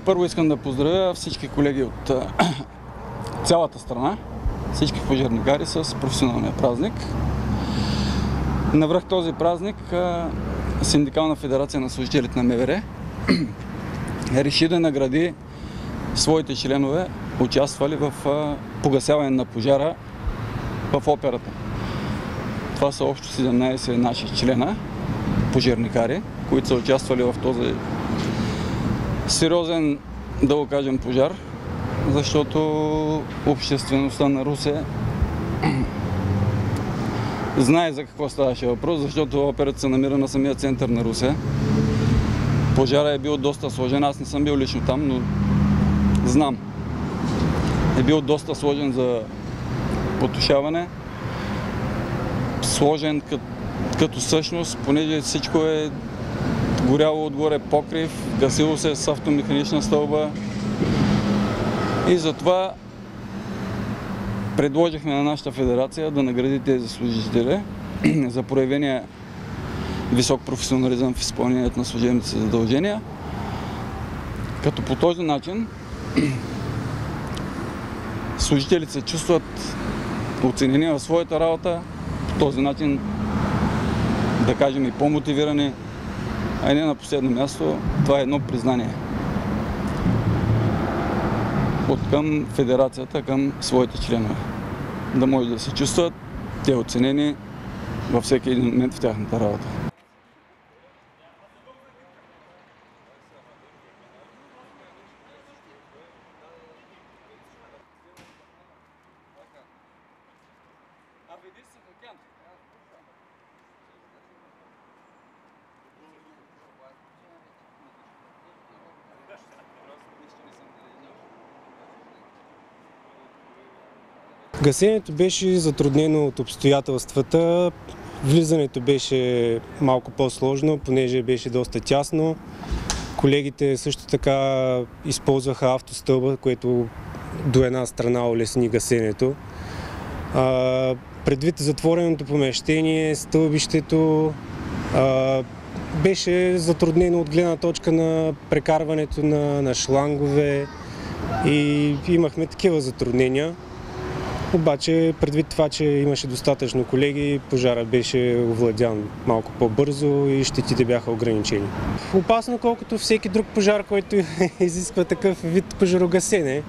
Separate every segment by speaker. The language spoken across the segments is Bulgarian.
Speaker 1: Първо искам да поздравя всички колеги от цялата страна, всички пожарникари с професионалния празник. Навръх този празник Синдикална федерация на служителите на МВР реши да награди своите членове, участвали в погасяване на пожара в операта. Това са общо 17 наши члена, пожарникари, които са участвали в този сериозен, да го кажем, пожар, защото обществеността на Русе знае за какво ставаше въпрос, защото операта се намира на самия център на Русе. Пожара е бил доста сложен, аз не съм бил лично там, но знам. Е бил доста сложен за потушаване. Сложен като, като същност, понеже всичко е горяло отгоре покрив, гасило се с автомеханична стълба. И затова предложихме на нашата федерация да награди тези служители за проявения висок професионализъм в изпълнението на служебните си задължения, като по този начин служителите се чувстват оценени в своята работа, по този начин да кажем и по-мотивирани, а не на последно място, това е едно признание от към федерацията, към своите членове. Да може да се чувстват те оценени във всеки един момент в тяхната работа.
Speaker 2: Гасенето беше затруднено от обстоятелствата. Влизането беше малко по-сложно, понеже беше доста тясно. Колегите също така използваха автостълба, което до една страна улесни гасенето. Предвид затвореното помещение, стълбището а, беше затруднено от гледна точка на прекарването на, на шлангове и имахме такива затруднения. Обаче, предвид това, че имаше достатъчно колеги, пожара беше овладян малко по-бързо и щетите бяха ограничени. Опасно колкото всеки друг пожар, който изисква такъв вид пожарогасене.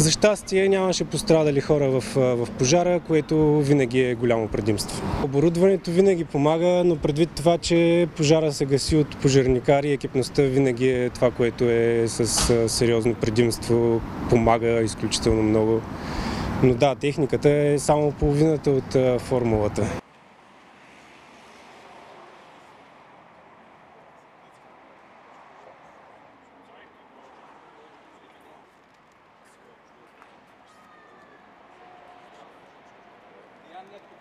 Speaker 2: За щастие нямаше пострадали хора в, в пожара, което винаги е голямо предимство. Оборудването винаги помага, но предвид това, че пожара се гаси от пожарникари, екипността винаги е това, което е с сериозно предимство, помага изключително много. Но да, техниката е само половината от формулата. Gracias.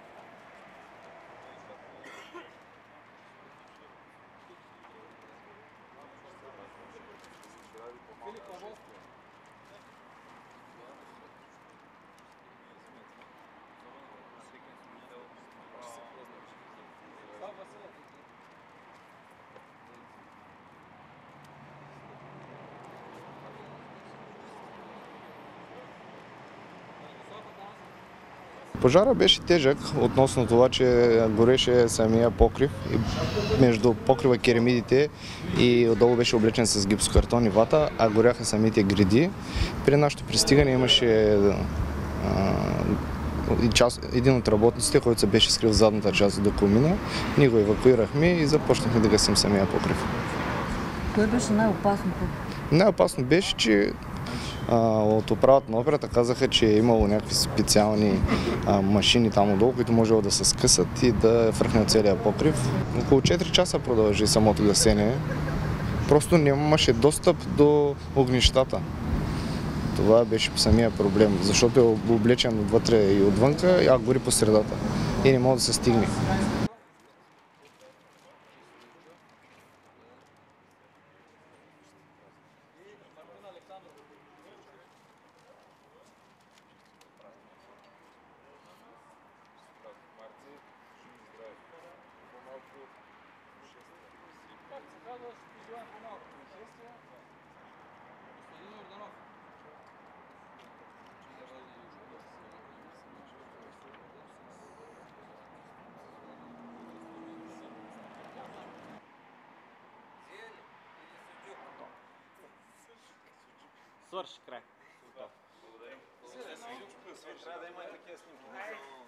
Speaker 3: Пожара беше тежък относно това, че гореше самия покрив. Между покрива керамидите и отдолу беше облечен с гипсокартон и вата, а горяха самите гради. При нашето пристигане имаше част, един от работниците, който се беше скрил в задната част до комина. Ние го евакуирахме и започнахме да гасим самия покрив.
Speaker 4: Кое беше най-опасното?
Speaker 3: Най-опасно беше, че от управата на операта казаха, че е имало някакви специални машини там отдолу, които можело да се скъсат и да фръхнат целия покрив. Около 4 часа продължи самото гасене. Просто нямаше достъп до огнищата. Това беше самия проблем, защото е облечен отвътре и отвънка, а гори по средата и не може да се стигне. както се казва, ще пожелаем по-малко происшествия.
Speaker 1: Господин Орданов.
Speaker 5: Свърши край. Благодарим.
Speaker 6: Е, трябва да има и такива снимки.